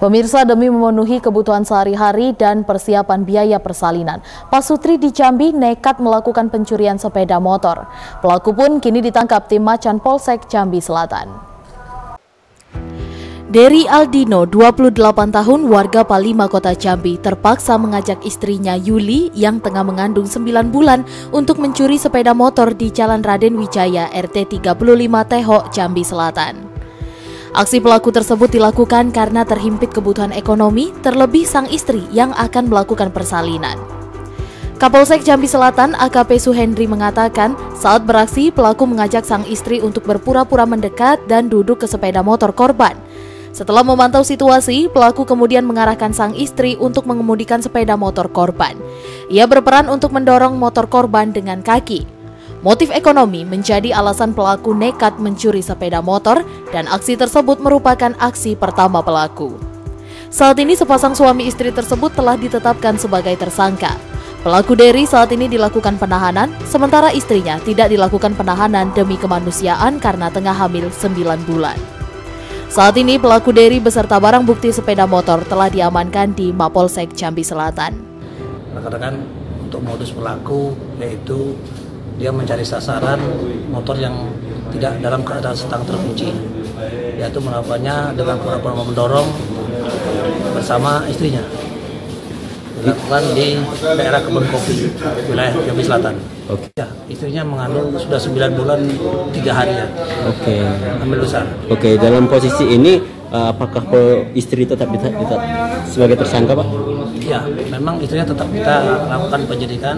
Pemirsa demi memenuhi kebutuhan sehari-hari dan persiapan biaya persalinan, Pak Sutri di Jambi nekat melakukan pencurian sepeda motor. Pelaku pun kini ditangkap tim Macan Polsek Jambi Selatan. Dery Aldino, 28 tahun warga Palima Kota Jambi, terpaksa mengajak istrinya Yuli yang tengah mengandung 9 bulan untuk mencuri sepeda motor di Jalan Raden Wijaya RT 35 Teho, Jambi Selatan. Aksi pelaku tersebut dilakukan karena terhimpit kebutuhan ekonomi, terlebih sang istri yang akan melakukan persalinan. Kapolsek Jambi Selatan AKP Suhendri mengatakan saat beraksi pelaku mengajak sang istri untuk berpura-pura mendekat dan duduk ke sepeda motor korban. Setelah memantau situasi, pelaku kemudian mengarahkan sang istri untuk mengemudikan sepeda motor korban. Ia berperan untuk mendorong motor korban dengan kaki. Motif ekonomi menjadi alasan pelaku nekat mencuri sepeda motor dan aksi tersebut merupakan aksi pertama pelaku. Saat ini sepasang suami istri tersebut telah ditetapkan sebagai tersangka. Pelaku Derry saat ini dilakukan penahanan, sementara istrinya tidak dilakukan penahanan demi kemanusiaan karena tengah hamil 9 bulan. Saat ini pelaku Derry beserta barang bukti sepeda motor telah diamankan di Mapolsek Jambi Selatan. Rekan-rekan untuk modus pelaku yaitu dia mencari sasaran motor yang tidak dalam keadaan sedang terkunci yaitu melakukannya dengan pura-pura mendorong bersama istrinya dilakukan di daerah kebun kopi wilayah Jambi Selatan. Oke. Okay. Ya, istrinya mengandung sudah 9 bulan 3 hari ya. Oke. Okay. Hamil besar. Oke, okay, dalam posisi ini uh, apakah istri tetap kita, kita sebagai tersangka pak? Ya, memang istrinya tetap kita lakukan penyidikan,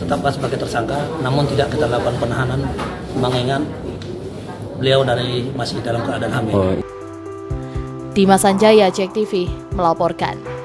tetapkan sebagai tersangka, namun tidak kita lakukan penahanan, mengingat beliau dari masih dalam keadaan hamil. Oh. Dimas Sanjaya, Cek TV, melaporkan.